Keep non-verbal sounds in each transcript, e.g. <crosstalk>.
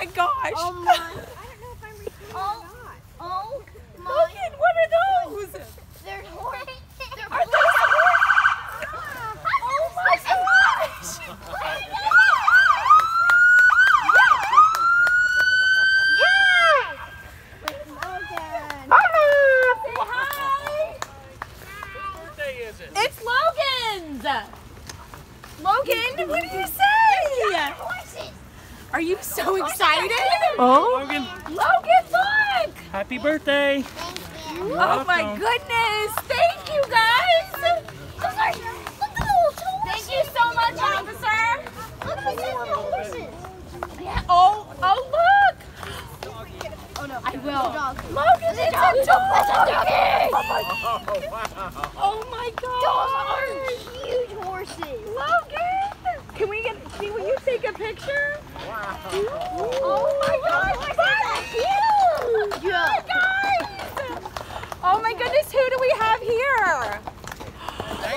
Oh my gosh. Oh my. I don't know if I'm recording oh, or not. Oh my. Logan, what are those? They're horses. They're Are those horses? Oh my gosh. Say hi. birthday is it? It's Logan's. Logan, what do you say? Horses. Are you so oh, excited? Oh, Logan, Logan, look! happy birthday. Thank you. Oh my goodness! Thank you guys! Look at the little. Thank you so much, officer! Look at the little horses. Yeah. Oh, oh look! Oh no. I will. Logan, it's a dog! It's a doggy. Oh, wow. Oh my Those gosh! are huge horses. Logan! Can we get, can will you take a picture? Wow. Oh my gosh! That's huge! Yeah. Oh guys! Oh my goodness, who do we have here?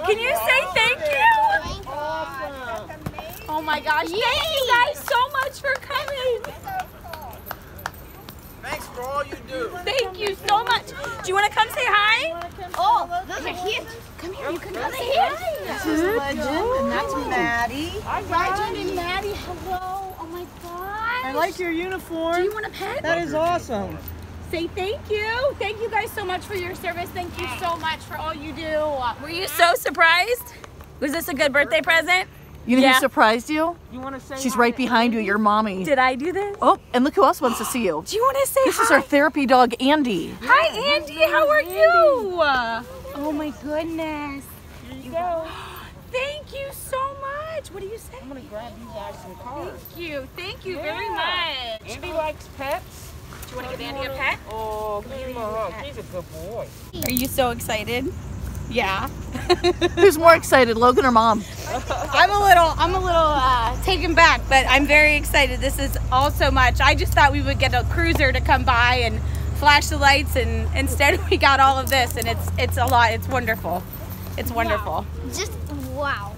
Can you say thank you? Thank you. Oh my gosh, thank you guys so much for coming. Thanks for all you do. Thank you so much. Do you want to come say hi? Oh, those are huge. Come here, you can come say hi. This is Legend, and that's Maddie. Legend and Maddie, hello. Oh my gosh. I like your uniform. Do you want a pet? That is awesome. Say thank you. Thank you guys so much for your service. Thank you so much for all you do. Were you so surprised? Was this a good birthday present? You know Yeah. who surprised you? You want to say She's right behind you, your mommy. Did I do this? Oh, and look who else wants to see you. <gasps> Do you want to say This hi? is our therapy dog, Andy. Hi, Andy. How are you? Oh my goodness. Here you go. <gasps> Thank you so much. What do you say? I'm going to grab you guys some cards. Thank you. Thank you very much. Andy likes pets. Do you want to give Andy a pet? Oh, give him a hug. He's a good boy. Are you so excited? Yeah. Who's more excited, Logan or mom? <laughs> I'm a little, I'm a little uh, taken back, but I'm very excited. This is all so much. I just thought we would get a cruiser to come by and flash the lights, and instead <laughs> we got all of this, and it's it's a lot. It's wonderful. It's wonderful. Just wow.